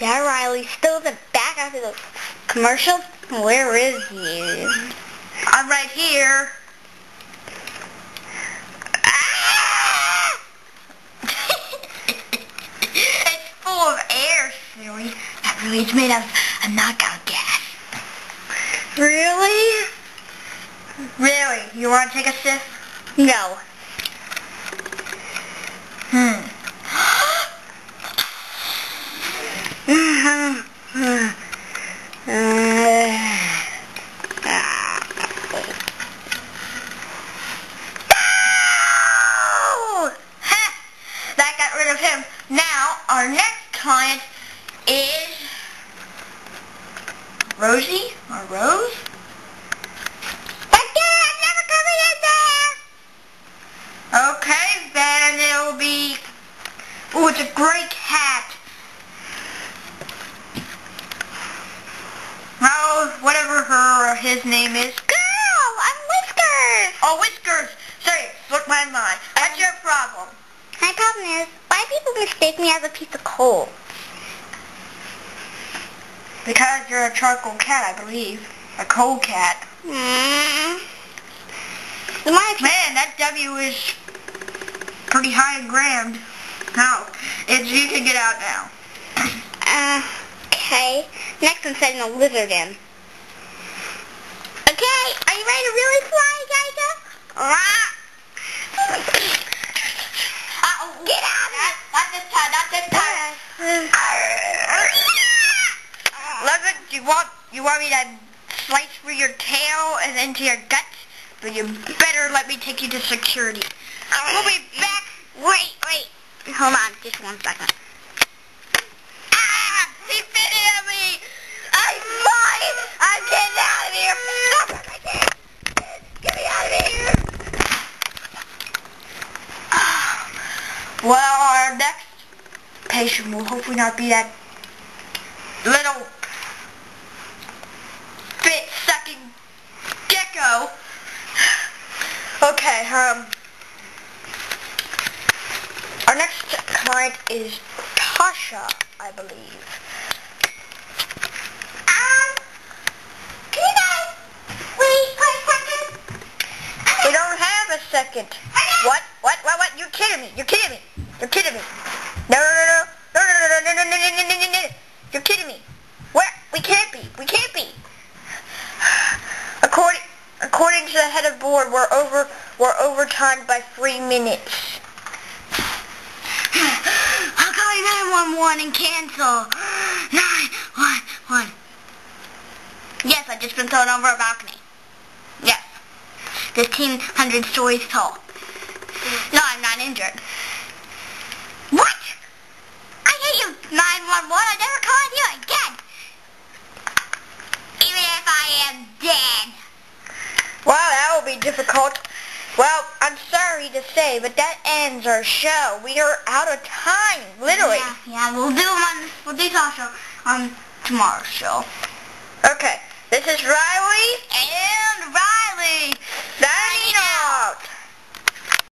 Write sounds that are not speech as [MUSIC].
Dad Riley still isn't back after the commercial? Where is he? I'm right here. Ah! [LAUGHS] it's full of air, silly. That really is made of a knockout gas. Really? Really? You want to take a sip? No. Hmm. that got rid of him. Now, our next client is Rosie or Rose. But Dad, I'm never coming in there! Okay, then it'll be. Oh, it's a great hat. Oh, whatever her or his name is. Girl, I'm Whiskers! Oh, Whiskers. Sorry, slipped my mind. That's um, your problem. My problem is, why do people mistake me as a piece of coal? Because you're a charcoal cat, I believe. A coal cat. My Man, that W is pretty high and grand. Now, it's, you can get out now. Uh, [COUGHS] okay. Next I'm setting a lizard in. Okay, are you ready to really fly, Geiger? Oh, get out! Not, not this time, not this time. Lizard, you want, you want me to slice through your tail and into your guts? But you better let me take you to security. We'll be back. Wait, wait. Hold on, just one second. Ah! He bit at me! I'm fine! I'm getting out of here! Get me out of here! Well, our next patient will hopefully not be that little fit-sucking gecko. Okay, um... Our next client is Tasha, I believe. Um, can you guys wait for a second? We don't have a second. What? What? What? What? You're kidding me. You're kidding me. You're kidding me. No, no, no, no. No, no, no, no, no, no, no, no, no, no, no. You're kidding me. Where? We can't be. We can't be. According according to the head of board, we're over we're overtimed by three minutes. 911 and cancel. [GASPS] 911. Yes, I've just been thrown over a balcony. Yes. 1,500 stories tall. No, I'm not injured. What? I hate you, 911. I'm never calling you again. Even if I am dead. Wow, that will be difficult. Well, I'm sorry to say, but that ends our show. We are out of time, literally. Yeah, yeah, we'll do them on, we'll do Tasha on tomorrow's show. Okay, this is Riley And Riley. signing out.